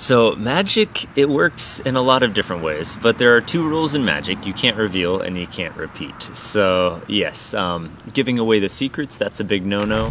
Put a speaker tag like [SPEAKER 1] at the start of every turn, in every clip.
[SPEAKER 1] So, magic, it works in a lot of different ways, but there are two rules in magic you can't reveal and you can't repeat. So, yes, um, giving away the secrets, that's a big no no.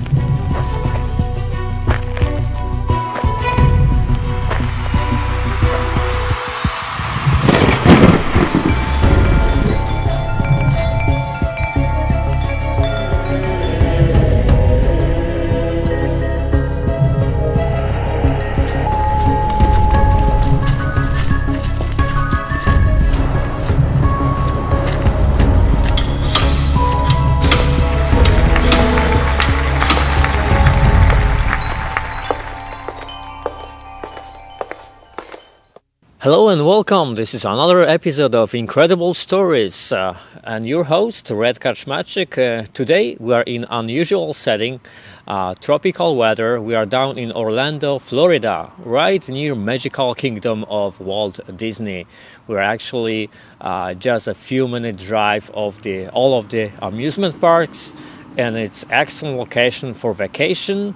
[SPEAKER 2] Hello and welcome. This is another episode of Incredible Stories, uh, and your host Red Magic. Uh, today we are in unusual setting, uh, tropical weather. We are down in Orlando, Florida, right near magical kingdom of Walt Disney. We're actually uh, just a few minute drive of the all of the amusement parks, and it's excellent location for vacation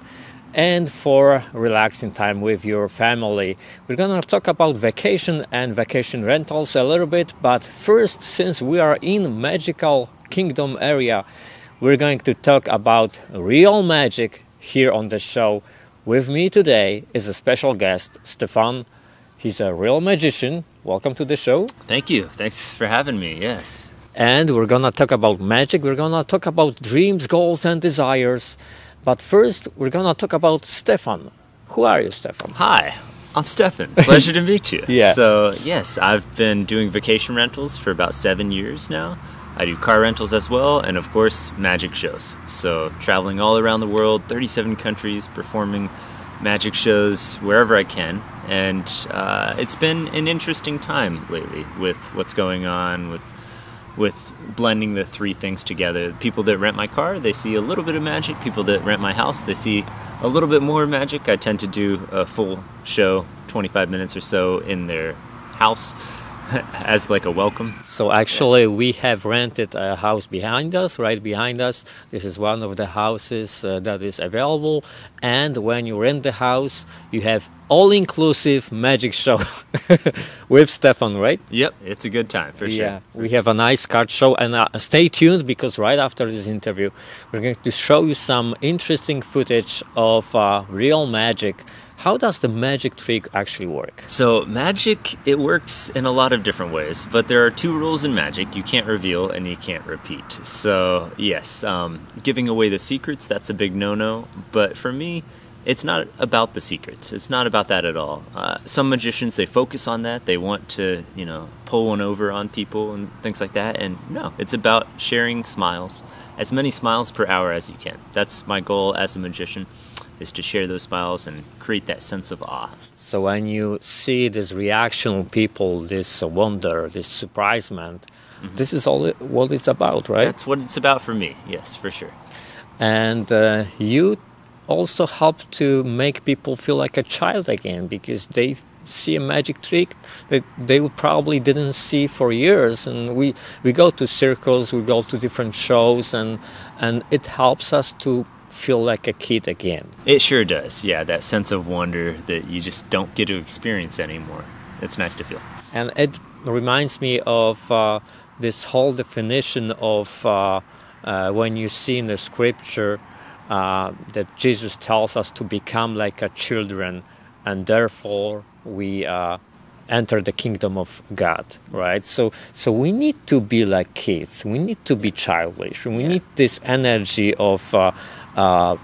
[SPEAKER 2] and for relaxing time with your family. We're gonna talk about vacation and vacation rentals a little bit, but first, since we are in magical kingdom area, we're going to talk about real magic here on the show. With me today is a special guest, Stefan. He's a real magician. Welcome to the show.
[SPEAKER 1] Thank you. Thanks for having me. Yes.
[SPEAKER 2] And we're gonna talk about magic. We're gonna talk about dreams, goals, and desires. But first, we're gonna talk about Stefan. Who are you, Stefan?
[SPEAKER 1] Hi, I'm Stefan. Pleasure to meet you.
[SPEAKER 2] Yeah.
[SPEAKER 1] So, yes, I've been doing vacation rentals for about seven years now. I do car rentals as well, and of course, magic shows. So, traveling all around the world, 37 countries, performing magic shows wherever I can. And uh, it's been an interesting time lately with what's going on with with blending the three things together. People that rent my car, they see a little bit of magic. People that rent my house, they see a little bit more magic. I tend to do a full show, 25 minutes or so, in their house as like a welcome.
[SPEAKER 2] So actually, we have rented a house behind us, right behind us. This is one of the houses uh, that is available. And when you rent the house, you have all-inclusive magic show with Stefan, right?
[SPEAKER 1] Yep, it's a good time for sure.
[SPEAKER 2] Yeah, we have a nice card show, and uh, stay tuned because right after this interview, we're going to show you some interesting footage of uh, real magic how does the magic trick actually work?
[SPEAKER 1] So, magic, it works in a lot of different ways, but there are two rules in magic you can't reveal and you can't repeat. So, yes, um, giving away the secrets, that's a big no no. But for me, it's not about the secrets. It's not about that at all. Uh, some magicians they focus on that. They want to, you know, pull one over on people and things like that. And no, it's about sharing smiles, as many smiles per hour as you can. That's my goal as a magician is to share those smiles and create that sense of awe.
[SPEAKER 2] So when you see this reaction of people, this wonder, this surprisement, mm-hmm. this is all it, what it's about, right?
[SPEAKER 1] That's what it's about for me. Yes, for sure.
[SPEAKER 2] And uh, you also help to make people feel like a child again because they see a magic trick that they probably didn't see for years and we we go to circles we go to different shows and and it helps us to feel like a kid again.
[SPEAKER 1] It sure does. Yeah, that sense of wonder that you just don't get to experience anymore. It's nice to feel.
[SPEAKER 2] And it reminds me of uh, this whole definition of uh, uh, when you see in the scripture uh, that Jesus tells us to become like a children, and therefore we uh, enter the kingdom of God, right? So, so we need to be like kids. We need to be childish. We need this energy of uh, uh,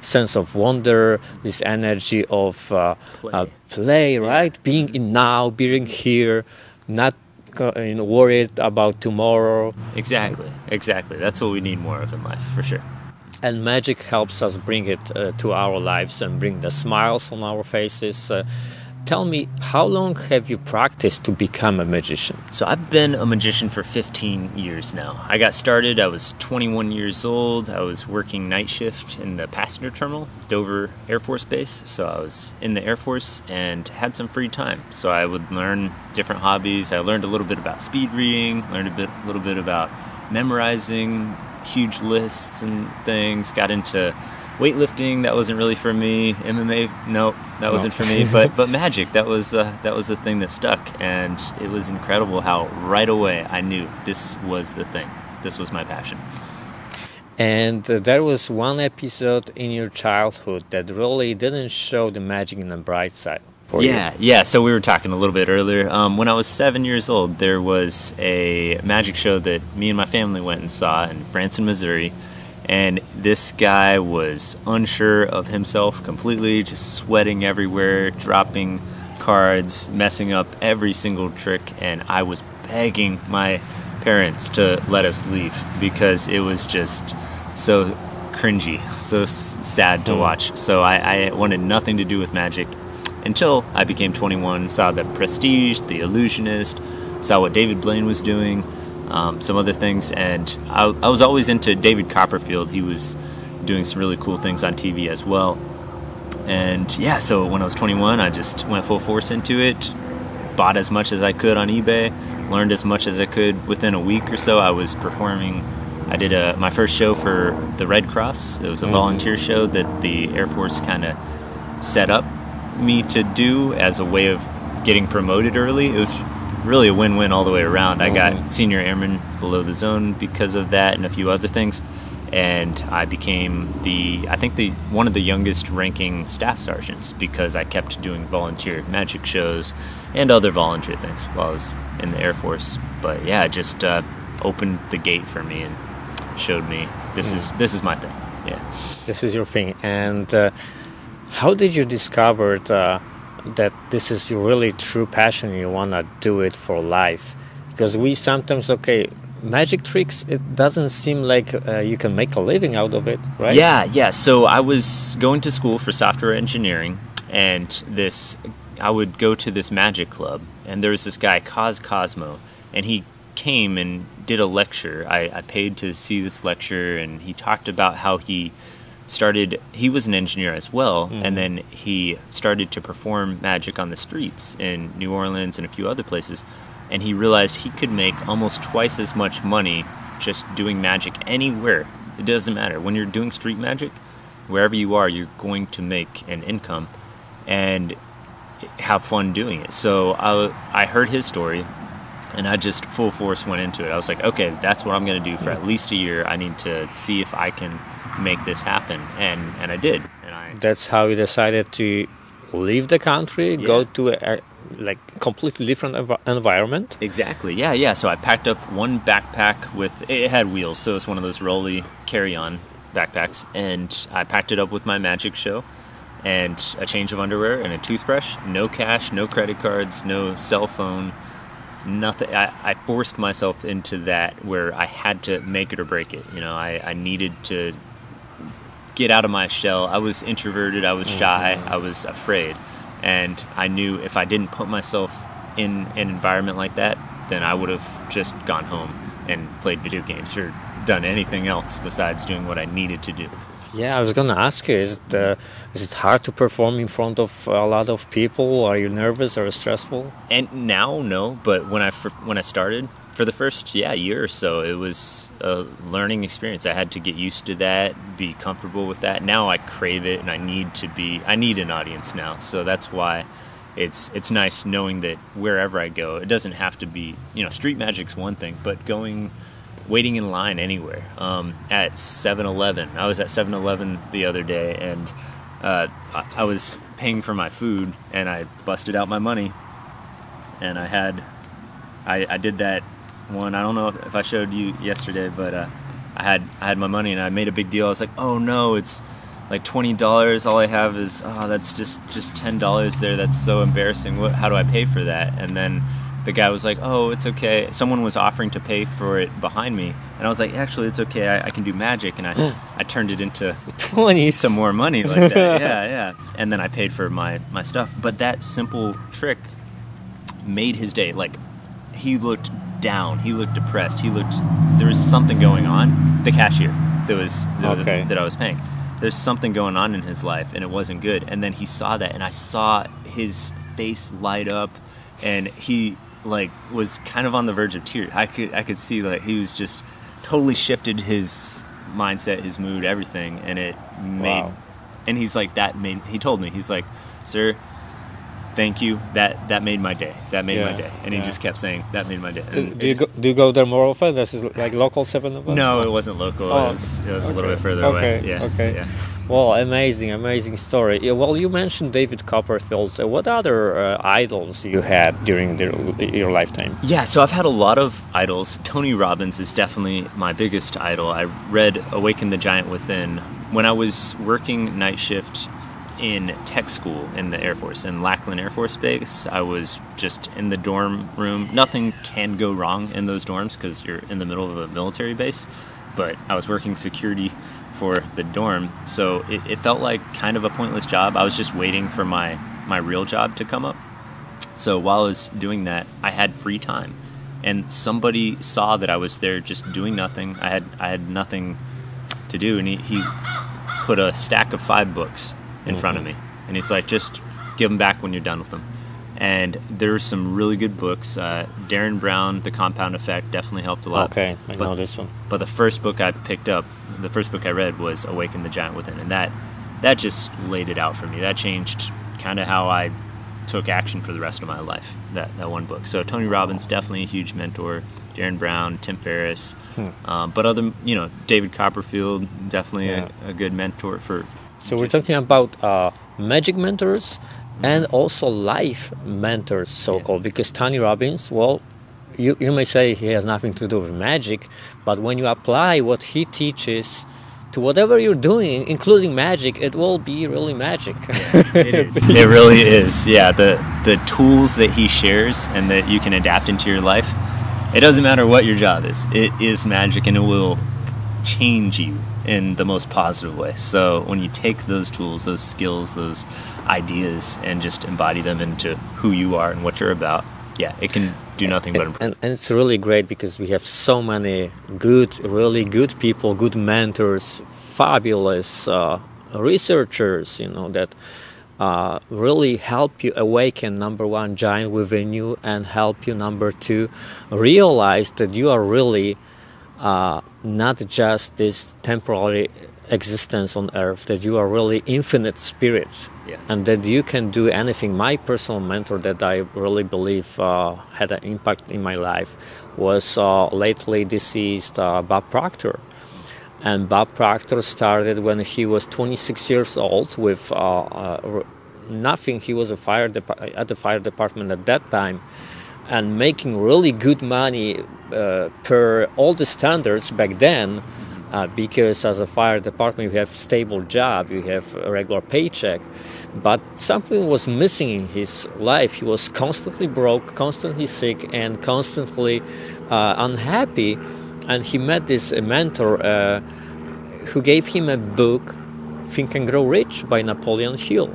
[SPEAKER 2] sense of wonder, this energy of uh, play. Uh, play, right? Being in now, being here, not you know, worried about tomorrow.
[SPEAKER 1] Exactly, exactly. That's what we need more of in life, for sure.
[SPEAKER 2] And magic helps us bring it uh, to our lives and bring the smiles on our faces. Uh, Tell me, how long have you practiced to become a magician?
[SPEAKER 1] So, I've been a magician for 15 years now. I got started, I was 21 years old. I was working night shift in the passenger terminal, Dover Air Force Base. So, I was in the Air Force and had some free time. So, I would learn different hobbies. I learned a little bit about speed reading, learned a bit, little bit about memorizing huge lists and things, got into weightlifting that wasn't really for me. MMA, nope, that wasn't for me. But but magic that was uh, that was the thing that stuck, and it was incredible how right away I knew this was the thing. This was my passion.
[SPEAKER 2] And uh, there was one episode in your childhood that really didn't show the magic in the bright side.
[SPEAKER 1] yeah, you. yeah. So we were talking a little bit earlier. Um, when I was seven years old, there was a magic show that me and my family went and saw in Branson, Missouri. And this guy was unsure of himself completely, just sweating everywhere, dropping cards, messing up every single trick. And I was begging my parents to let us leave because it was just so cringy, so sad to mm. watch. So I, I, wanted nothing to do with magic until I became 21, saw the Prestige, the Illusionist, saw what David Blaine was doing, um, some other things, and I, I was always into David Copperfield. He was doing some really cool things on TV as well. And yeah, so when I was 21, I just went full force into it, bought as much as I could on eBay, learned as much as I could. Within a week or so, I was performing. I did a, my first show for the Red Cross. It was a mm-hmm. volunteer show that the Air Force kind of set up me to do as a way of getting promoted early. It was really a win-win all the way around. Mm-hmm. I got mm-hmm. senior airman below the zone because of that and a few other things and I became the I think the one of the youngest ranking staff sergeants because I kept doing volunteer magic shows and other volunteer things while I was in the Air Force. But yeah, it just uh, opened the gate for me and showed me this mm. is this is my thing. Yeah,
[SPEAKER 2] this is your thing. And uh, how did you discover the, that this is your really true passion? You wanna do it for life? Because we sometimes okay magic tricks it doesn't seem like uh, you can make a living out of it right
[SPEAKER 1] yeah yeah so i was going to school for software engineering and this i would go to this magic club and there was this guy Cos Cosmo and he came and did a lecture I, I paid to see this lecture and he talked about how he started he was an engineer as well mm-hmm. and then he started to perform magic on the streets in new orleans and a few other places and he realized he could make almost twice as much money just doing magic anywhere. It doesn't matter. When you're doing street magic, wherever you are, you're going to make an income and have fun doing it. So I, I heard his story and I just full force went into it. I was like, okay, that's what I'm going to do for at least a year. I need to see if I can make this happen. And, and I did. And I,
[SPEAKER 2] that's how you decided to leave the country, yeah. go to a, like completely different env- environment.
[SPEAKER 1] Exactly. Yeah, yeah. So I packed up one backpack with it had wheels, so it's one of those rolly carry-on backpacks, and I packed it up with my magic show and a change of underwear and a toothbrush. No cash, no credit cards, no cell phone, nothing. I, I forced myself into that where I had to make it or break it. You know, I, I needed to get out of my shell. I was introverted. I was shy. Mm-hmm. I was afraid and I knew if I didn't put myself in an environment like that, then I would have just gone home and played video games or done anything else besides doing what I needed to do.
[SPEAKER 2] Yeah, I was gonna ask you: Is it uh, is it hard to perform in front of a lot of people? Are you nervous or stressful?
[SPEAKER 1] And now, no. But when I when I started, for the first yeah year or so it was a learning experience. I had to get used to that be comfortable with that. Now i crave it and i need to be i need an audience now. So that's why it's it's nice knowing that wherever i go it doesn't have to be you know street magic's one thing but going waiting in line anywhere. Um, at 7-eleven i was at 7-eleven the other day and uh, I, I was paying for my food and i busted out my money. And i had I, I did that one. I don't know if I showed you yesterday, but uh, I had I had my money and I made a big deal. I was like, oh no, it's like twenty dollars. All I have is oh, that's just just ten dollars there. That's so embarrassing. What? How do I pay for that? And then the guy was like, oh, it's okay. Someone was offering to pay for it behind me, and I was like, actually, it's okay. I, I can do magic, and I I turned it into
[SPEAKER 2] twenty
[SPEAKER 1] some more money like that. yeah, yeah. And then I paid for my my stuff. But that simple trick made his day. Like he looked down. He looked depressed. He looked. There was something going on. The cashier that was that, okay. that I was paying. There's something going on in his life, and it wasn't good. And then he saw that, and I saw his face light up, and he like was kind of on the verge of tears. I could I could see like he was just totally shifted his mindset, his mood, everything, and it made.
[SPEAKER 2] Wow.
[SPEAKER 1] And he's like that made. He told me he's like, sir, thank you. That that made my day. That made my day. And he just kept saying that made my day.
[SPEAKER 2] Do,
[SPEAKER 1] And
[SPEAKER 2] do you go, do you go there more often? This is like local Seven Eleven.
[SPEAKER 1] no, it wasn't local.
[SPEAKER 2] Oh,
[SPEAKER 1] it was, it was a little bit further
[SPEAKER 2] Okay,
[SPEAKER 1] away. Yeah.
[SPEAKER 2] okay.
[SPEAKER 1] Yeah.
[SPEAKER 2] Well, amazing, amazing story. Yeah, well, you mentioned David Copperfield. Uh, what other uh, idols you had during your lifetime?
[SPEAKER 1] Yeah, so I've had a lot of idols. Tony Robbins is definitely my biggest idol. I read Awaken the Giant Within when I was working night shift in tech school in the Air Force, in Lackland Air Force Base. I was just in the dorm room. Nothing can go wrong in those dorms because you're in the middle of a military base. But I was working security for the dorm, so it, it felt like kind of a pointless job. I was just waiting for my, my real job to come up. So while I was doing that, I had free time, and somebody saw that I was there just doing nothing. I had I had nothing to do, and he, he put a stack of five books in front of me, and he's like, "Just give them back when you're done with them." And there's some really good books. Uh, Derren Brown, The Compound Effect, definitely helped a lot.
[SPEAKER 2] Okay, I
[SPEAKER 1] But-
[SPEAKER 2] know this one.
[SPEAKER 1] But the first book I picked up, the first book I read was Awaken the Giant Within, and that that just laid it out for me. That changed kind of how I took action for the rest of my life. That that one book. So Tony Robbins definitely a huge mentor. Derren Brown, Tim Ferriss,
[SPEAKER 2] Hmm.
[SPEAKER 1] um, but other you know David Copperfield definitely
[SPEAKER 2] Yeah.
[SPEAKER 1] a, a good mentor for.
[SPEAKER 2] So we're talking about uh, magic mentors and also life mentors, so-called, because Tony Robbins, well, you, you may say he has nothing to do with magic, but when you apply what he teaches to whatever you're doing, including magic, it will be really magic.
[SPEAKER 1] it is. It really is. Yeah, the the tools that he shares and that you can adapt into your life. It doesn't matter what your job is. It is magic and it will change you in the most positive way. So when you take those tools, those skills, those ideas and just embody them into who you are and what you're about, yeah, it can do nothing but improve.
[SPEAKER 2] and, and it's really great because we have so many good, really good people, good mentors, fabulous uh, researchers, you know, that uh, really help you awaken number one giant within you and help you number two realize that you are really uh, not just this temporary existence on earth that you are really infinite spirit
[SPEAKER 1] Yeah.
[SPEAKER 2] and that you can do anything my personal mentor that i really believe uh, had an impact in my life was uh, lately deceased uh, bob proctor and Bob Proctor started when he was 26 years old with uh, uh, nothing. He was a fire at the fire department at that time, and making really good money uh, per all the standards back then. Uh, because as a fire department, you have stable job, you have a regular paycheck, but something was missing in his life. He was constantly broke, constantly sick, and constantly uh, unhappy and he met this uh, mentor uh, who gave him a book think and grow rich by napoleon hill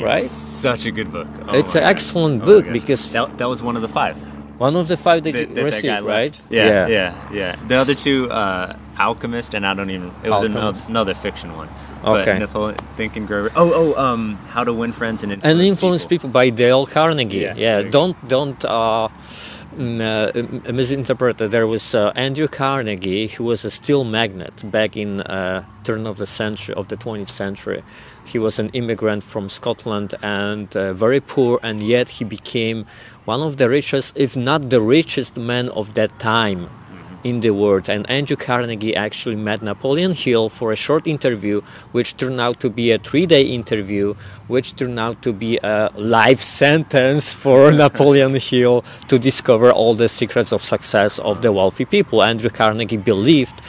[SPEAKER 1] Yes,
[SPEAKER 2] right
[SPEAKER 1] Such a good book. Oh
[SPEAKER 2] It's an
[SPEAKER 1] gosh.
[SPEAKER 2] excellent
[SPEAKER 1] Oh
[SPEAKER 2] book because-
[SPEAKER 1] that, that was one of the five.
[SPEAKER 2] one of the five that,
[SPEAKER 1] that,
[SPEAKER 2] you
[SPEAKER 1] that,
[SPEAKER 2] received right
[SPEAKER 1] left. Yeah, yeah, yeah, The other two, uh, Alchemist, and I don't even. It was another,
[SPEAKER 2] Alchemist.
[SPEAKER 1] another fiction one.
[SPEAKER 2] Okay.
[SPEAKER 1] But Napoleon, Think and Grow. Oh, oh, um, How to Win Friends and Influence
[SPEAKER 2] and influence people. by dale carnegie
[SPEAKER 1] Yeah,
[SPEAKER 2] yeah, don't don't uh, mm, uh, m- misinterpret that there was uh, andrew carnegie who was a steel magnate back in uh, turn of the century of the 20th century he was an immigrant from scotland and uh, very poor and yet he became one of the richest if not the richest man of that time in the world. And Andrew Carnegie actually met Napoleon Hill for a short interview, which turned out to be a three day interview, which turned out to be a life sentence for Napoleon Hill to discover all the secrets of success of the wealthy people. Andrew Carnegie believed.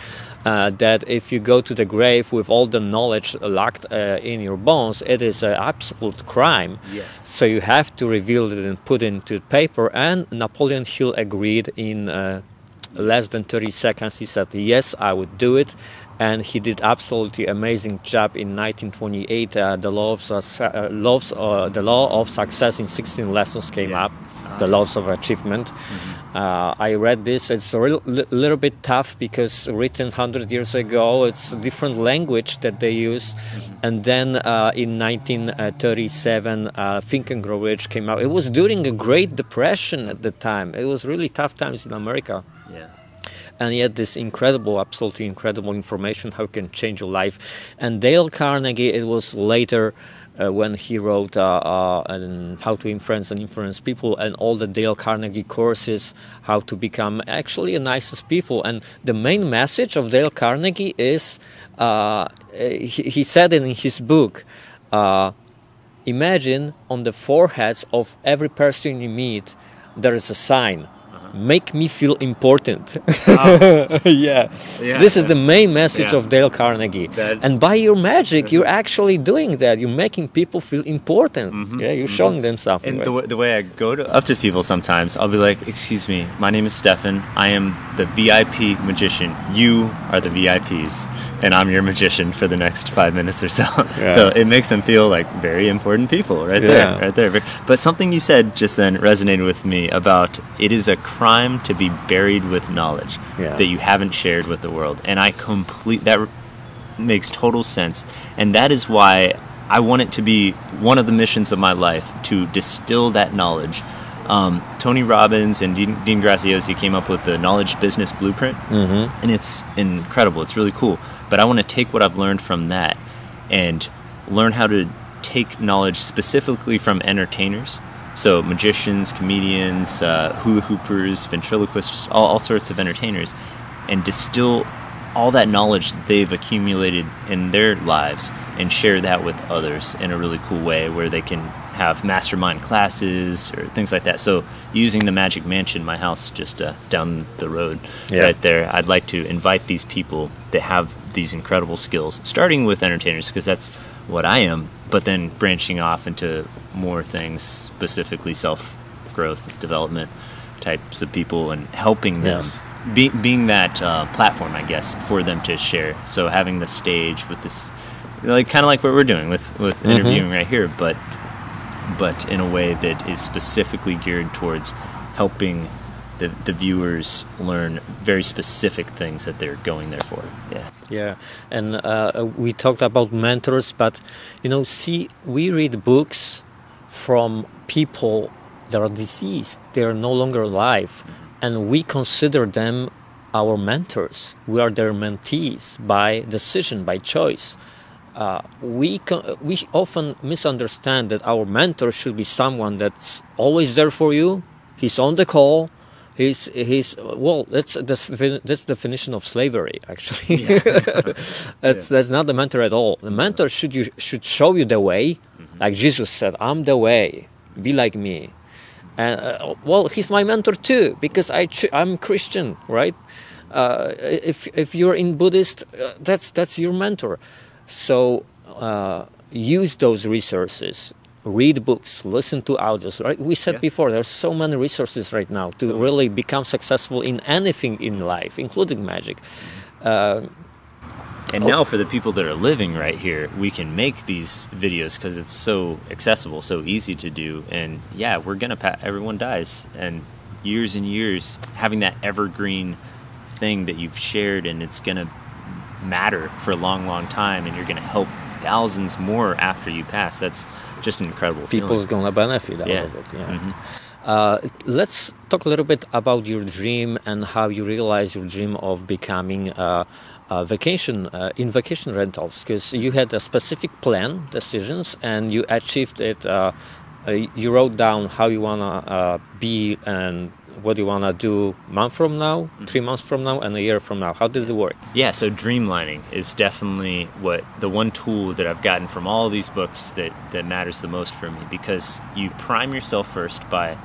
[SPEAKER 2] Uh, that if you go to the grave with all the knowledge locked uh, in your bones, it is an absolute crime.
[SPEAKER 1] Yes.
[SPEAKER 2] So you have to reveal it and put it into paper. And Napoleon Hill agreed in uh, less than 30 seconds. He said, "Yes, I would do it," and he did absolutely amazing job in 1928. Uh, the laws, of, uh, laws, uh, the law of success in 16 lessons came
[SPEAKER 1] Yeah.
[SPEAKER 2] up. The laws of achievement. Uh, I read this. It's a real, li- little bit tough because written 100 years ago. It's a different language that they use. And then uh, in 1937, uh, Think and Grow Rich came out. It was during a Great Depression at the time. It was really tough times in America. And yet this incredible, absolutely incredible information how it can change your life. And Dale Carnegie, it was later. Uh, when he wrote uh, uh, How to Influence and Influence People and all the Dale Carnegie courses, how to become actually the nicest people. And the main message of Dale Carnegie is uh, he, he, said in his book, uh, imagine on the foreheads of every person you meet, there is a sign make me feel important. yeah. yeah. This is the main message yeah. of Dale Carnegie. That, and by your magic, you're actually doing that. You're making people feel important. Mm-hmm, yeah, you're mm-hmm. showing them something.
[SPEAKER 1] And right? the, the way I go to, up to people sometimes, I'll be like, "Excuse me, my name is Stefan. I am the VIP magician. You are the VIPs, and I'm your magician for the next five minutes or so." Yeah. So it makes them feel like very important people, right there, right there. But something you said just then resonated with me about it is a crime to be buried with knowledge yeah. that you haven't shared with the world. And I complete that makes total sense. And that is why I want it to be one of the missions of my life to distill that knowledge. Um, Tony Robbins and Dean, Dean Graziosi came up with the knowledge business blueprint, mm-hmm. and it's incredible. It's really cool. But I want to take what I've learned from that and learn how to take knowledge specifically from entertainers so magicians, comedians, uh, hula hoopers, ventriloquists, all, all sorts of entertainers, and distill all that knowledge that they've accumulated in their lives and share that with others in a really cool way where they can have mastermind classes or things like that. So, using the Magic Mansion, my house just uh, down the road yeah. right there, I'd like to invite these people that have these incredible skills, starting with entertainers because that's what I am, but then branching off into more things, specifically self growth, development types of people, and helping them. Yes. Be, being that uh, platform, I guess, for them to share. So having the stage with this, like kind of like what we're doing with with mm-hmm. interviewing right here, but but in a way that is specifically geared towards helping the, the viewers learn very specific things that they're going there for. Yeah.
[SPEAKER 2] Yeah, and uh, we talked about mentors, but you know, see, we read books from people that are deceased; they are no longer alive, and we consider them our mentors. We are their mentees by decision, by choice. Uh, we we often misunderstand that our mentor should be someone that's always there for you. He's on the call he's he's well that's that's that's definition of slavery actually. Yeah. that's yeah. that's not the mentor at all. The mentor should you should show you the way. Mm-hmm. like jesus said i'm the way. Be like me. And uh, well he's my mentor too because i i'm christian right? Uh, if if you're in buddhist uh, that's that's your mentor. So uh, use those resources read books, listen to audios. Right? We said yeah. before there's so many resources right now to so, really become successful in anything in life, including magic. Uh,
[SPEAKER 1] and oh. now for the people that are living right here, we can make these videos because it's so accessible, so easy to do. And yeah, we're gonna pa- everyone dies, and years and years having that evergreen thing that you've shared, and it's gonna matter for a long, long time, and you're gonna help thousands more after you pass. That's just an incredible.
[SPEAKER 2] People's
[SPEAKER 1] feeling.
[SPEAKER 2] gonna benefit out yeah. of it. Yeah. Mm-hmm. Uh, let's talk a little bit about your dream and how you realize your dream of becoming a, a vacation uh, in vacation rentals because you had a specific plan decisions and you achieved it uh, uh you wrote down how you want to uh, be and what do you want to do month from now, mm-hmm. three months from now, and a year from now? How did it work?
[SPEAKER 1] Yeah, so dreamlining is definitely what the one tool that I've gotten from all these books that, that matters the most for me because you prime yourself first by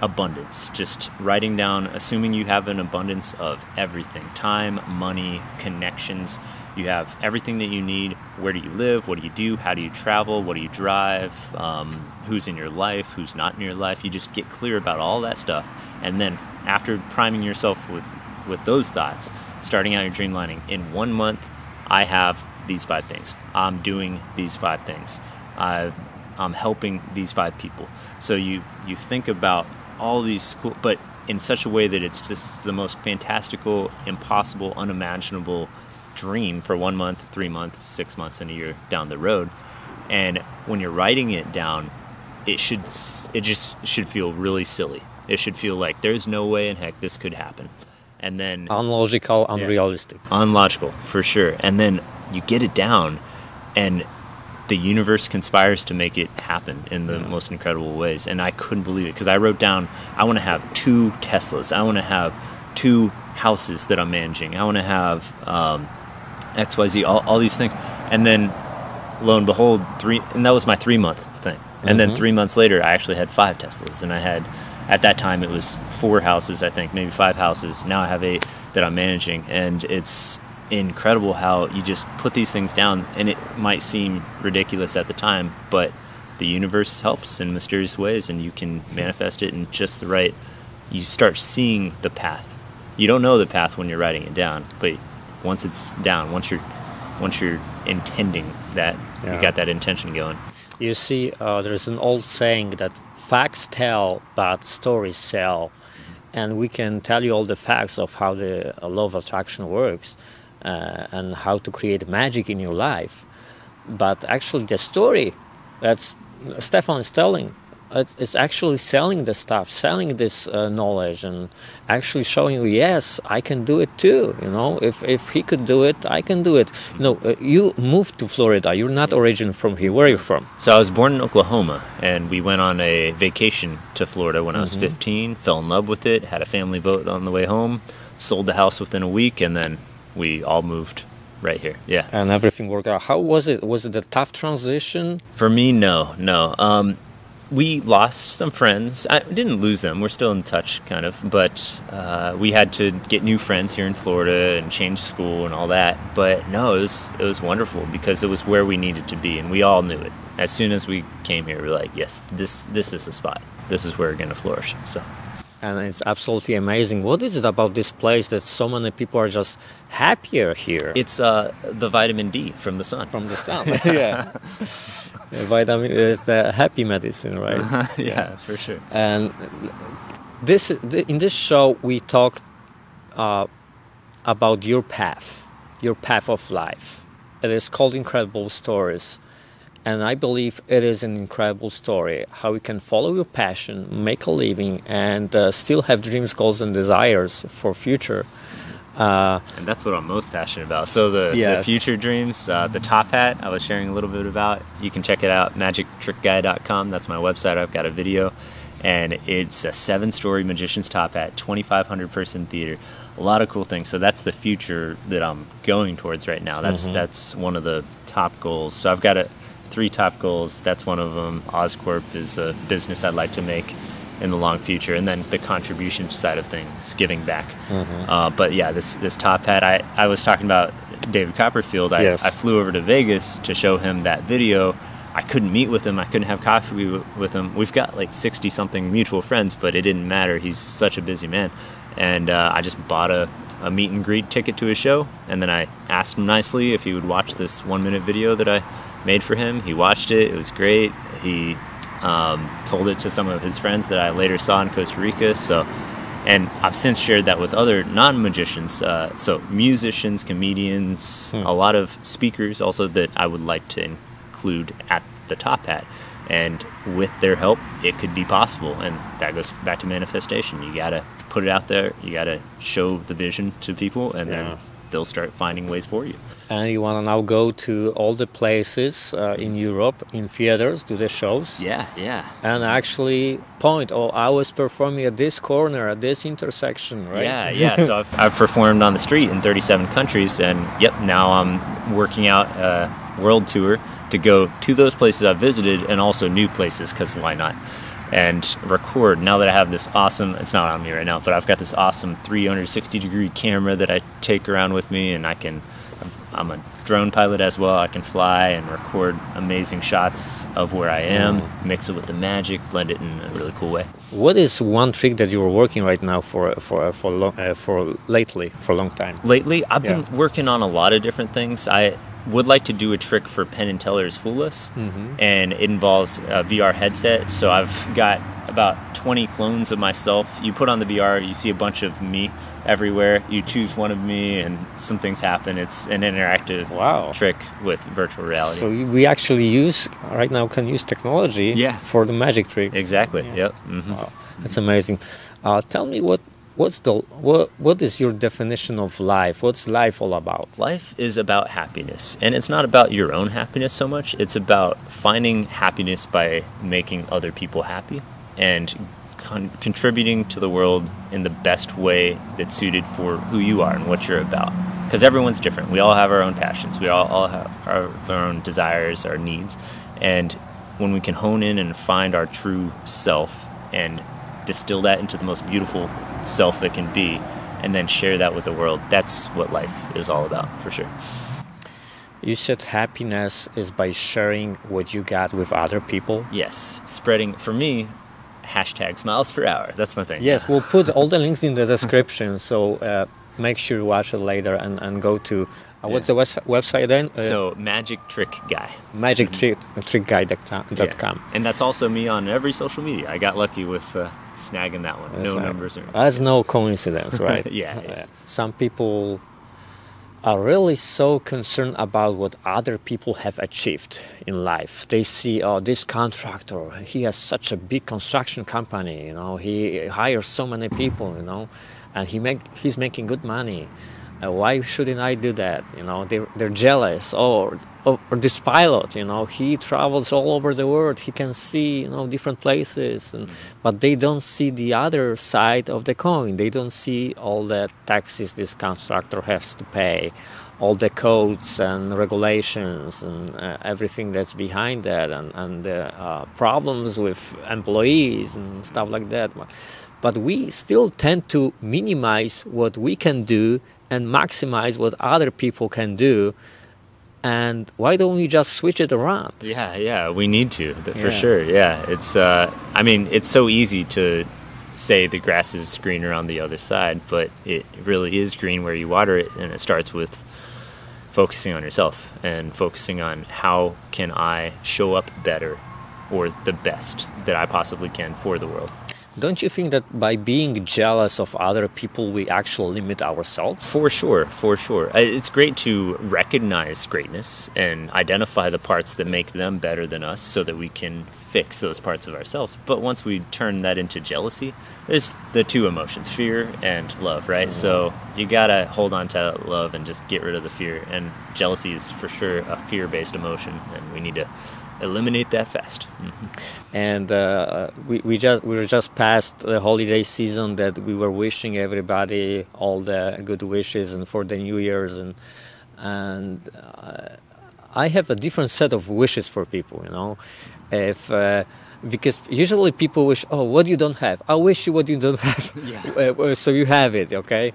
[SPEAKER 1] abundance, just writing down, assuming you have an abundance of everything time, money, connections you have everything that you need. Where do you live? What do you do? How do you travel? What do you drive? Um, who's in your life? Who's not in your life? You just get clear about all that stuff, and then after priming yourself with with those thoughts, starting out your dreamlining in one month, I have these five things. I'm doing these five things. i am helping these five people. So you you think about all these cool, but in such a way that it's just the most fantastical, impossible, unimaginable dream for one month, three months, six months, and a year down the road. And when you're writing it down, it should it just should feel really silly. It should feel like there's no way in heck this could happen. and then
[SPEAKER 2] Unlogical, unrealistic.
[SPEAKER 1] unlogical for sure. And then you get it down, and the universe conspires to make it happen in the most incredible ways. And I couldn't believe it because I wrote down, I want to have two Teslas. I want to have two houses that I'm managing. I want to have um, X, Y, Z, all, all these things. And then, lo and behold, three, and that was my three month And then mm-hmm. three months later, I actually had five Teslas, and I had, at that time, it was four houses, I think, maybe five houses. Now I have eight that I'm managing, and it's incredible how you just put these things down, and it might seem ridiculous at the time, but the universe helps in mysterious ways, and you can manifest it in just the right. You start seeing the path. You don't know the path when you're writing it down, but once it's down, once you're, once you're intending that,
[SPEAKER 2] Yeah.
[SPEAKER 1] you got that intention going.
[SPEAKER 2] You see, uh, there's an old saying that facts tell, but stories sell. And we can tell you all the facts of how the uh, law of attraction works uh, and how to create magic in your life. But actually, the story that Stefan is telling, it's, it's actually selling the stuff, selling this uh, knowledge, and actually showing you, yes, I can do it too. You know, if, if he could do it, I can do it. You know, uh, you moved to Florida. You're not originally from here. Where are you from?
[SPEAKER 1] So I was born in Oklahoma, and we went on a vacation to Florida when I was 15. Fell in love with it. Had a family vote on the way home. Sold the house within a week, and then we all moved right here. Yeah.
[SPEAKER 2] and everything worked out. How was it? Was it a tough transition?
[SPEAKER 1] For me, no, no. Um, we lost some friends. I didn't lose them. We're still in touch, kind of. But uh, we had to get new friends here in Florida and change school and all that. But no, it was it was wonderful because it was where we needed to be, and we all knew it. As soon as we came here, we were like, yes, this this is the spot. This is where we're gonna flourish. So.
[SPEAKER 2] And it's absolutely amazing. What is it about this place that so many people are just happier here
[SPEAKER 1] It's uh, the vitamin D from the sun.
[SPEAKER 2] from the sun? yeah. Vitamin is the happy medicine, right?
[SPEAKER 1] yeah, for sure.
[SPEAKER 2] and this in this show we talk uh, about your path your path of life it is called incredible stories and i believe it is an incredible story how you can follow your passion make a living and uh, still have dreams goals and desires for future uh,
[SPEAKER 1] And that's what I'm most passionate about. So the, the future dreams, uh, the top hat, I was sharing a little bit about. You can check it out, magictrickguy.com. That's my website. I've got a video, and it's a seven-story magician's top hat, 2,500 person theater, a lot of cool things. So that's the future that I'm going towards right now. That's that's one of the top goals. So I've got a, three top goals. That's one of them. Oscorp is a business I'd like to make in the long future, and then the contribution side of things, giving back. Uh, but yeah, this this top hat. I, I was talking about David Copperfield. I,
[SPEAKER 2] Yes.
[SPEAKER 1] I flew over to Vegas to show him that video. I couldn't meet with him. I couldn't have coffee w- with him. We've got like sixty something mutual friends, but it didn't matter. He's such a busy man, and uh, I just bought a. A meet and greet ticket to his show, and then I asked him nicely if he would watch this one minute video that I made for him. He watched it. It was great. He um, told it to some of his friends that I later saw in Costa Rica. So, and I've since shared that with other non-magicians, uh, so musicians, comedians, a lot of speakers also that I would like to include at the top hat. And with their help, it could be possible. And that goes back to manifestation. You gotta put it out there. You gotta show the vision to people, and
[SPEAKER 2] Yeah.
[SPEAKER 1] then they'll start finding ways for you.
[SPEAKER 2] and you want to now go to all the places uh, in europe in theaters do the shows
[SPEAKER 1] Yeah, yeah.
[SPEAKER 2] and actually point oh i was performing at this corner at this intersection right
[SPEAKER 1] Yeah, yeah. so I've, I've performed on the street in 37 countries, and yep, now I'm working out a world tour to go to those places I've visited and also new places because why not? And record now that I have this awesome. It's not on me right now, but I've got this awesome 360 degree camera that I take around with me, and I can. I'm a drone pilot as well. I can fly and record amazing shots of where I am, mix it with the magic, blend it in a really cool way.
[SPEAKER 2] what is one trick that you're working right now for for for long, uh, for lately for a long time
[SPEAKER 1] Lately, I've been working on a lot of different things. I would like to do a trick for Penn and Teller's Fool Us, and it involves a VR headset. So I've got about 20 clones of myself. You put on the VR, you see a bunch of me everywhere. You choose one of me, and some things happen. It's an interactive
[SPEAKER 2] Wow.
[SPEAKER 1] trick with virtual reality.
[SPEAKER 2] so we actually use right now can use technology
[SPEAKER 1] Yeah.
[SPEAKER 2] for the magic tricks
[SPEAKER 1] exactly.
[SPEAKER 2] Yeah.
[SPEAKER 1] Yep. hmm
[SPEAKER 2] Wow, that's amazing. Uh, tell me what what's the what what is your definition of life? What's life all about?
[SPEAKER 1] Life is about happiness and it's not about your own happiness so much. It's about finding happiness by making other people happy and con- contributing to the world in the best way that's suited for who you are and what you're about. Because everyone's different. We all have our own passions. We all, all have our, our own desires our needs. And when we can hone in and find our true self and distill that into the most beautiful self it can be and then share that with the world that's what life is all about for sure
[SPEAKER 2] you said happiness is by sharing what you got with other people
[SPEAKER 1] yes spreading for me hashtag smiles per hour that's my thing
[SPEAKER 2] yes we'll put all the links in the description so uh, make sure you watch it later and, and go to uh, what's the website then?
[SPEAKER 1] Uh, so Magic Trick Guy.
[SPEAKER 2] Magic Trick Trickguy.com. Yeah.
[SPEAKER 1] And that's also me on every social media. I got lucky with uh, snagging that one. That's no numbers. Or
[SPEAKER 2] that's no coincidence, right?
[SPEAKER 1] yeah.
[SPEAKER 2] Some people are really so concerned about what other people have achieved in life. They see, oh, this contractor, he has such a big construction company, you know, he hires so many people, you know, and he make he's making good money uh, why shouldn't I do that? You know, they're, they're jealous. Or, or, or, this pilot, you know, he travels all over the world. He can see, you know, different places, and, but they don't see the other side of the coin. They don't see all the taxes this constructor has to pay, all the codes and regulations and uh, everything that's behind that, and, and the uh, problems with employees and stuff like that. But we still tend to minimize what we can do and maximize what other people can do and why don't we just switch it around
[SPEAKER 1] yeah yeah we need to for yeah. sure yeah it's uh, i mean it's so easy to say the grass is greener on the other side but it really is green where you water it and it starts with focusing on yourself and focusing on how can i show up better or the best that i possibly can for the world
[SPEAKER 2] don't you think that by being jealous of other people, we actually limit ourselves?
[SPEAKER 1] For sure, for sure. It's great to recognize greatness and identify the parts that make them better than us so that we can fix those parts of ourselves. But once we turn that into jealousy, there's the two emotions fear and love, right? Mm-hmm. So you gotta hold on to love and just get rid of the fear. And jealousy is for sure a fear based emotion, and we need to eliminate that fast. Mm-hmm.
[SPEAKER 2] And uh, we, we just we were just past the holiday season that we were wishing everybody all the good wishes and for the New Year's and and uh, I have a different set of wishes for people. You know, if uh, because usually people wish, oh, what you don't have. I wish you what you don't have, yeah. Uh, so you have it. Okay,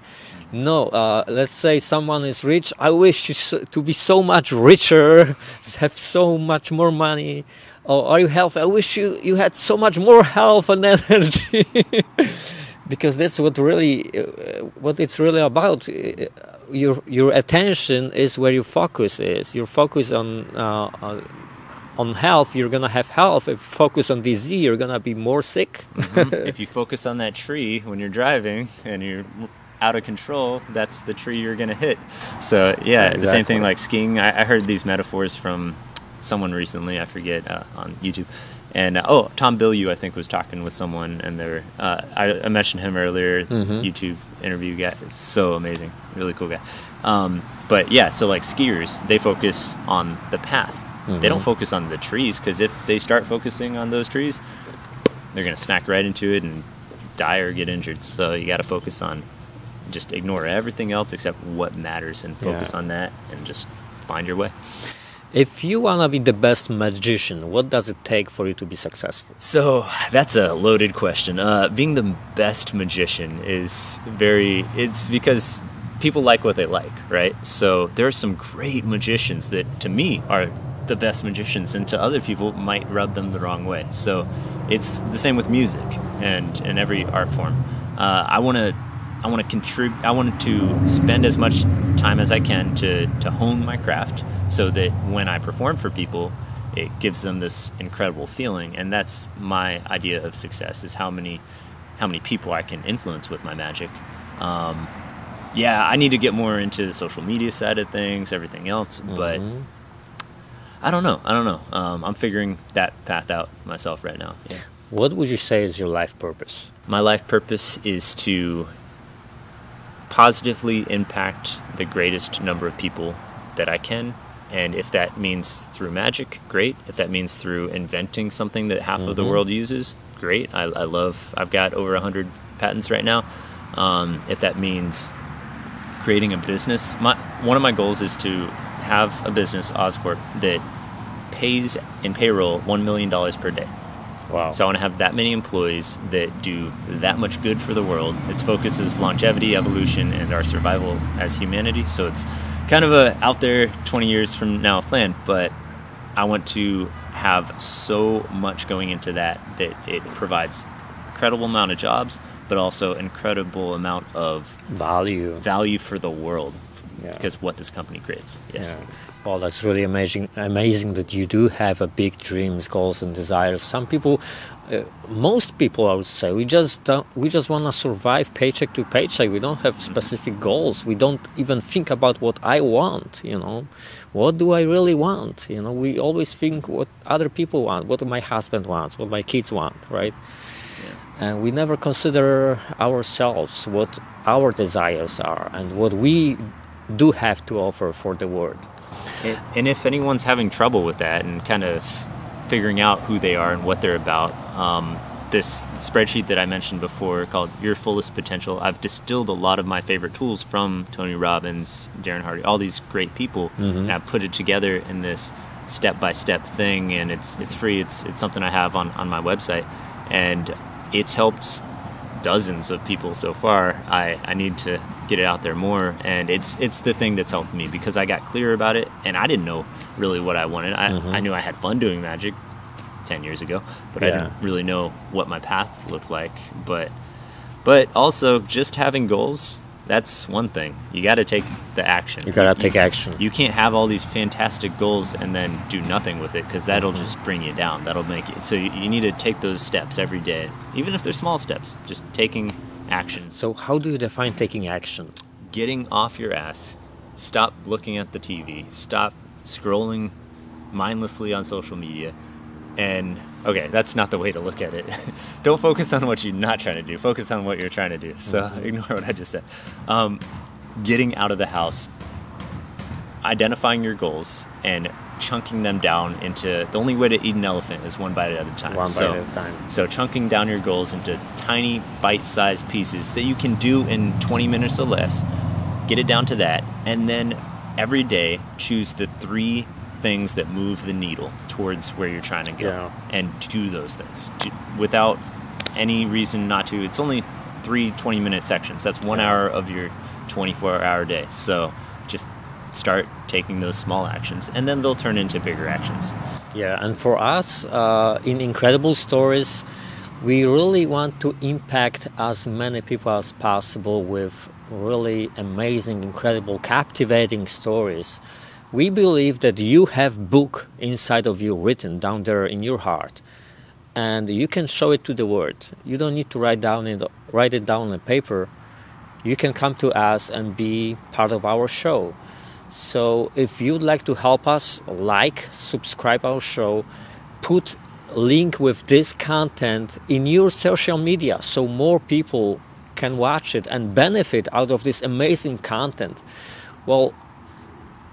[SPEAKER 2] no, uh, let's say someone is rich. I wish you to be so much richer, have so much more money. Or are you healthy? I wish you, you had so much more health and energy. because that's what really, uh, what it's really about. Uh, your your attention is where your focus is. Your focus on uh, on, on health, you're gonna have health. If you focus on disease, you're gonna be more sick.
[SPEAKER 1] mm-hmm. If you focus on that tree when you're driving and you're out of control, that's the tree you're going to hit. So yeah, exactly. the same thing like skiing. I, I, heard these metaphors from someone recently. I forget uh, on YouTube. And uh, oh, Tom Bilyeu, I think, was talking with someone, and they're uh, I, I, mentioned him earlier. Mm-hmm. YouTube interview guy, so amazing, really cool guy. Um, but yeah, so like skiers, they focus on the path. Mm-hmm. They don't focus on the trees because if they start focusing on those trees, they're gonna smack right into it and die or get injured. So you got to focus on just ignore everything else except what matters and focus yeah. on that and just find your way.
[SPEAKER 2] If you want to be the best magician, what does it take for you to be successful?
[SPEAKER 1] So that's a loaded question. Uh, being the best magician is very, it's because people like what they like, right? So there are some great magicians that to me are the best magicians and to other people might rub them the wrong way. So it's the same with music and, and every art form. Uh, I want to I want to contribute. I want to spend as much time as I can to to hone my craft, so that when I perform for people, it gives them this incredible feeling. And that's my idea of success: is how many how many people I can influence with my magic. Um, yeah, I need to get more into the social media side of things, everything else, mm-hmm. but. I don't know. I don't know. Um, I'm figuring that path out myself right now. Yeah.
[SPEAKER 2] What would you say is your life purpose?
[SPEAKER 1] My life purpose is to positively impact the greatest number of people that I can. And if that means through magic, great. If that means through inventing something that half of the
[SPEAKER 2] Mhm.
[SPEAKER 1] world uses, great. I, I love, I've got over 100 patents right now. Um, if that means creating a business, my, one of my goals is to have a business, Oscorp, that pays in payroll $1 million per day.
[SPEAKER 2] Wow.
[SPEAKER 1] So I want to have that many employees that do that much good for the world. Its focus is longevity, evolution, and our survival as humanity. So it's kind of a out there 20 years from now plan, but I want to have so much going into that that it provides incredible amount of jobs, but also incredible amount of
[SPEAKER 2] value.
[SPEAKER 1] value for the world
[SPEAKER 2] Yeah.
[SPEAKER 1] because what this company creates. Yes.
[SPEAKER 2] Yeah. Well, that's really amazing. Amazing that you do have a big dreams, goals, and desires. Some people, uh, most people, I would say, we just don't, we just want to survive paycheck to paycheck. We don't have specific goals. We don't even think about what I want. You know, what do I really want? You know, we always think what other people want, what my husband wants, what my kids want, right? And we never consider ourselves, what our desires are, and what we do have to offer for the world.
[SPEAKER 1] And, if anyone's having trouble with that and kind of figuring out who they are and what they're about, um, this spreadsheet that I mentioned before called Your Fullest Potential, I've distilled a lot of my favorite tools from Tony Robbins, Darren Hardy, all these great people, and I've put it together in this step by step thing, and it's it's free. It's it's something I have on on my website, and it's helped dozens of people so far. I, I need to get it out there more, and it's it's the thing that's helped me because I got clear about it, and I didn't know really what I wanted. I, mm-hmm. I knew I had fun doing magic ten years ago, but I didn't really know what my path looked like. But but also just having goals. That's one thing. You got to take the action.
[SPEAKER 2] You gotta take action.
[SPEAKER 1] You can't have all these fantastic goals and then do nothing with it because that'll just bring you down. That'll make it. So you, you need to take those steps every day, even if they're small steps. Just taking action,
[SPEAKER 2] So, how do you define taking action?
[SPEAKER 1] getting off your ass, stop looking at the TV, stop scrolling mindlessly on social media, and okay, that's not the way to look at it. Don't focus on what you're not trying to do. Focus on what you're trying to do. So ignore what I just said. Um, getting out of the house, identifying your goals, and chunking them down into the only way to eat an elephant is one bite at a time.
[SPEAKER 2] One bite at a time.
[SPEAKER 1] So chunking down your goals into tiny bite-sized pieces that you can do in 20 minutes or less. Get it down to that, and then every day choose the three things that move the needle towards where you're trying to go,
[SPEAKER 2] Yeah.
[SPEAKER 1] and do those things Do- without any reason not to. It's only three 20-minute sections. That's one hour of your 24-hour day. So just start taking those small actions, and then they'll turn into bigger actions.
[SPEAKER 2] Yeah, and for us uh, in Incredible Stories, we really want to impact as many people as possible with really amazing, incredible, captivating stories. We believe that you have book inside of you written down there in your heart, and you can show it to the world. You don't need to write down it, write it down on paper. You can come to us and be part of our show. So if you'd like to help us, like, subscribe our show, put link with this content in your social media so more people can watch it and benefit out of this amazing content. Well,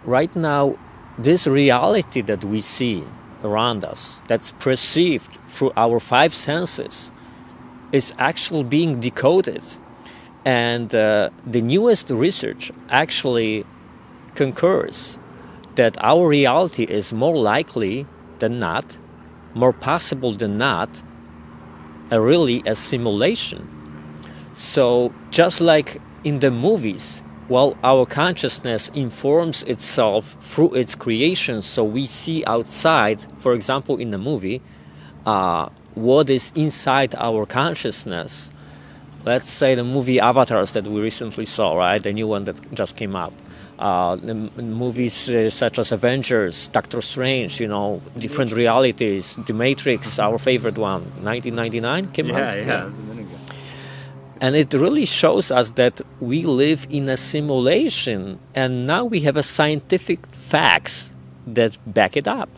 [SPEAKER 2] right now this reality that we see around us that's perceived through our five senses is actually being decoded and uh, the newest research actually concurs that our reality is more likely than not, more possible than not, a really a simulation. So just like in the movies, while our consciousness informs itself through its creation, so we see outside, for example, in the movie, uh, what is inside our consciousness. Let's say the movie Avatars that we recently saw, right? The new one that just came out. Uh, the movies uh, such as Avengers, Doctor Strange, you know, different realities, The Matrix, our favorite one, 1999 came out.
[SPEAKER 1] was a minute ago.
[SPEAKER 2] And it really shows us that we live in a simulation, and now we have a scientific facts that back it up.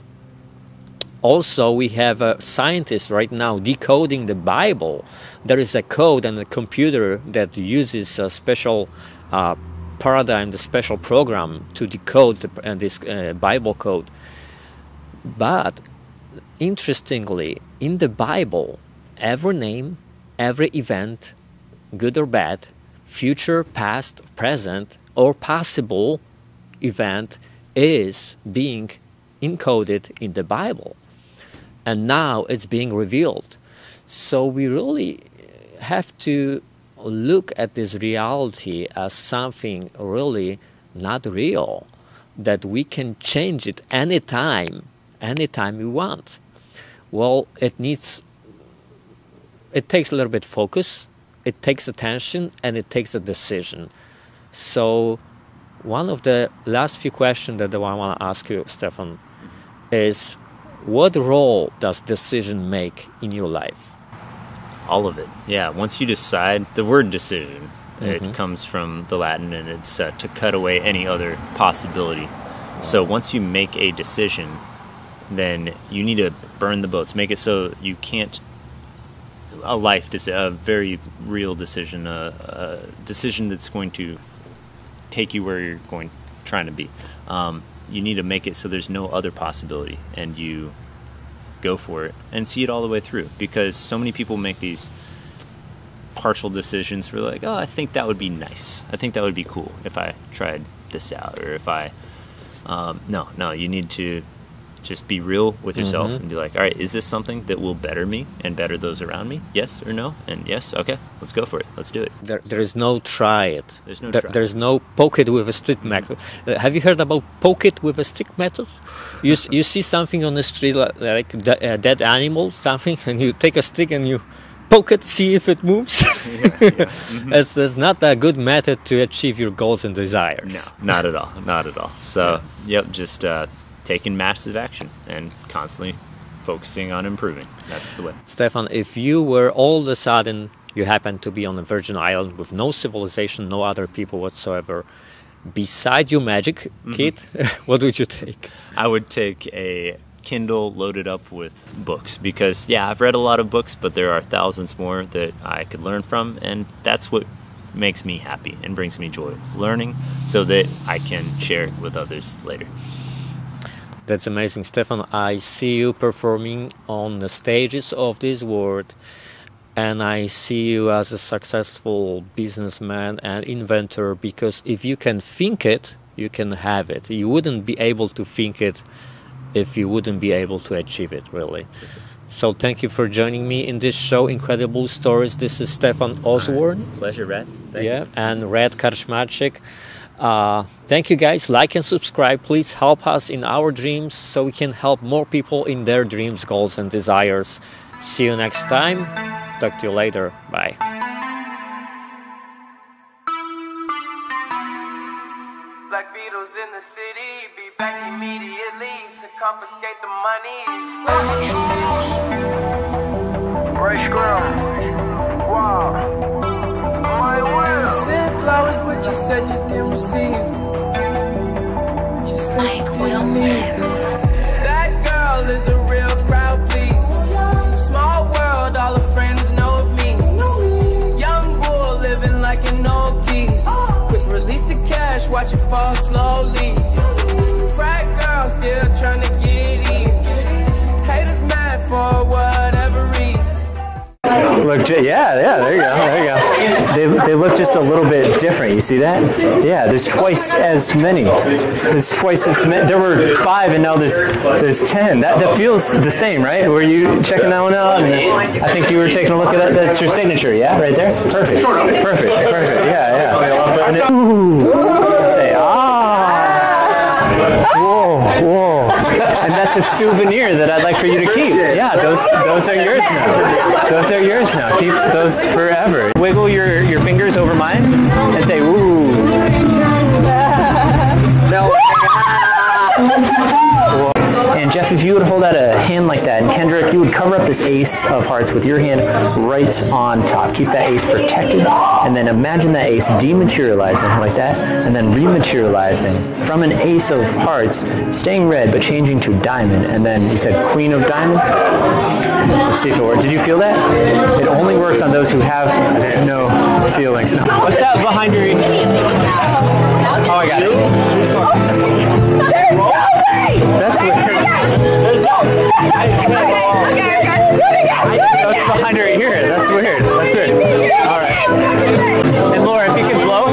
[SPEAKER 2] Also, we have a scientist right now decoding the Bible. There is a code and a computer that uses a special uh, paradigm, the special program to decode the, uh, this uh, Bible code. But interestingly, in the Bible, every name, every event, good or bad, future, past, present, or possible event is being encoded in the Bible. And now it's being revealed. So we really have to look at this reality as something really not real, that we can change it anytime, anytime we want. Well, it needs, it takes a little bit focus, it takes attention, and it takes a decision. So, one of the last few questions that I want to ask you, Stefan, is what role does decision make in your life?
[SPEAKER 1] All of it. Yeah. Once you decide, the word decision, mm-hmm. it comes from the Latin and it's uh, to cut away any other possibility. Wow. So once you make a decision, then you need to burn the boats. Make it so you can't. A life, a very real decision, a, a decision that's going to take you where you're going, trying to be. Um, you need to make it so there's no other possibility, and you go for it and see it all the way through because so many people make these partial decisions for like oh i think that would be nice i think that would be cool if i tried this out or if i um, no no you need to just be real with yourself mm-hmm. and be like all right is this something that will better me and better those around me yes or no and yes okay let's go for it let's do it
[SPEAKER 2] there, there is no try it
[SPEAKER 1] there's no
[SPEAKER 2] there,
[SPEAKER 1] try.
[SPEAKER 2] there's no poke it with a stick method uh, have you heard about poke it with a stick method you, you see something on the street like, like a dead animal something and you take a stick and you poke it see if it moves yeah, yeah. Mm-hmm. it's, it's not a good method to achieve your goals and desires
[SPEAKER 1] no not at all not at all so yeah. yep just uh, taking massive action and constantly focusing on improving. That's the way.
[SPEAKER 2] Stefan, if you were all of a sudden you happen to be on a virgin island with no civilization, no other people whatsoever, beside your magic mm-hmm. kit, what would you take?
[SPEAKER 1] I would take a Kindle loaded up with books because yeah, I've read a lot of books, but there are thousands more that I could learn from and that's what makes me happy and brings me joy learning so that I can share it with others later.
[SPEAKER 2] That's amazing, Stefan. I see you performing on the stages of this world, and I see you as a successful businessman and inventor because if you can think it, you can have it. You wouldn't be able to think it if you wouldn't be able to achieve it, really. So thank you for joining me in this show, Incredible Stories. This is Stefan Oswald.
[SPEAKER 1] Pleasure, Red.
[SPEAKER 2] Thank yeah, you. and Red Karczmarczyk. Uh, thank you guys. Like and subscribe. Please help us in our dreams so we can help more people in their dreams, goals, and desires. See you next time. Talk to you later. Bye. Confiscate the. Wow. My will. Flowers, but you said you didn't receive. But you said Mike you didn't need them. That girl is a real crowd, please. Small world, all her friends know of me. Young bull living like an old keys. Quick release the cash, watch it fall slowly. Frat girl still trying Look, yeah, yeah, there you go, there you go. They, they look just a little bit different. You see that? Yeah, there's twice as many. There's twice as many. There were five, and now there's there's ten. That that feels the same, right? Were you checking that one out? And I think you were taking a look at that. That's your signature, yeah, right there. Perfect, perfect, perfect. Yeah, yeah. Ooh. Say ah. Whoa, whoa and that's a souvenir that I'd like for you to keep. Those those are yours now. Those are yours now. Keep those forever. Wiggle your, your fingers over mine
[SPEAKER 3] if you would hold out a hand like that, and Kendra, if you would cover up this ace of hearts with your hand right on top, keep that ace protected, and then imagine that ace dematerializing like that, and then rematerializing from an ace of hearts, staying red but changing to diamond, and then you said queen of diamonds. Let's see if it works. Did you feel that? It only works on those who have no feelings. No. What's that behind your? Oh, I got it. That's behind her ear. That's weird. That's weird. All right. And Laura, if you can blow.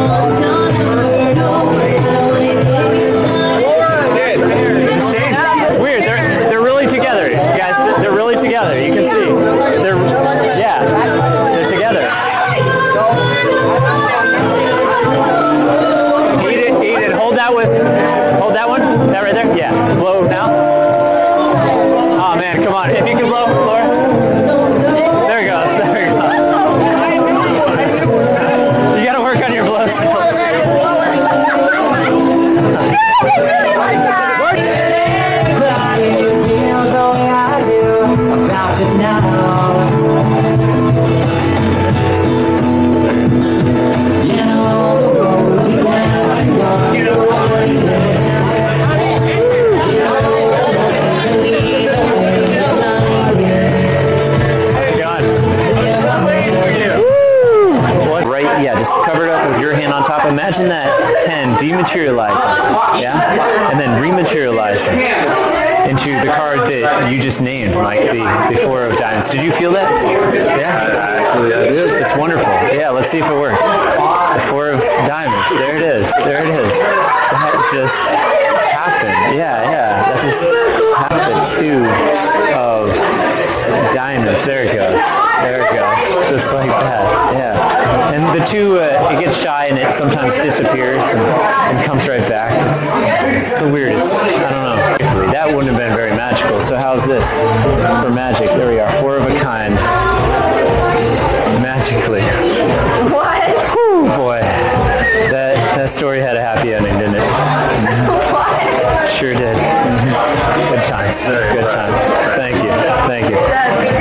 [SPEAKER 3] Weirdest. I don't know. That wouldn't have been very magical. So how's this for magic? There we are. Four of a kind. Magically.
[SPEAKER 4] What?
[SPEAKER 3] Whew, boy. That that story had a happy ending, didn't it?
[SPEAKER 4] What?
[SPEAKER 3] Sure did. Mhm. Good times. Good times. Thank you. Thank you.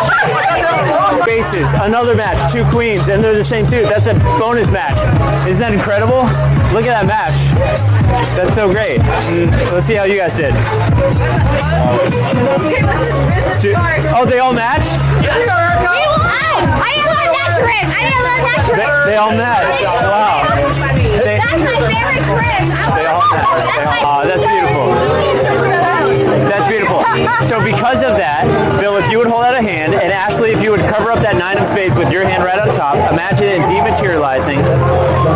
[SPEAKER 3] One. Spaces, another match, two queens, and they're the same suit. That's a bonus match. Isn't that incredible? Look at that match. That's so great. Mm, Let's see how you guys did.
[SPEAKER 4] Okay, what's his business
[SPEAKER 3] Two-
[SPEAKER 4] card?
[SPEAKER 3] Oh, they all match?
[SPEAKER 4] I didn't that. I didn't learn that
[SPEAKER 3] They,
[SPEAKER 4] trick.
[SPEAKER 3] they all match. Wow. They,
[SPEAKER 4] That's my favorite trick.
[SPEAKER 3] they all match. They all, oh, that's beautiful. That's beautiful. So because of that, Bill, if you would hold out a hand, and Ashley, if you would cover up that nine of spades with your hand right on top, imagine it dematerializing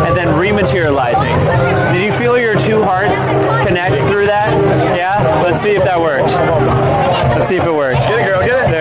[SPEAKER 3] and then rematerializing. Did you feel your two hearts connect through that? Yeah? Let's see if that worked. Let's see if it worked.
[SPEAKER 5] Get it, girl. Get it.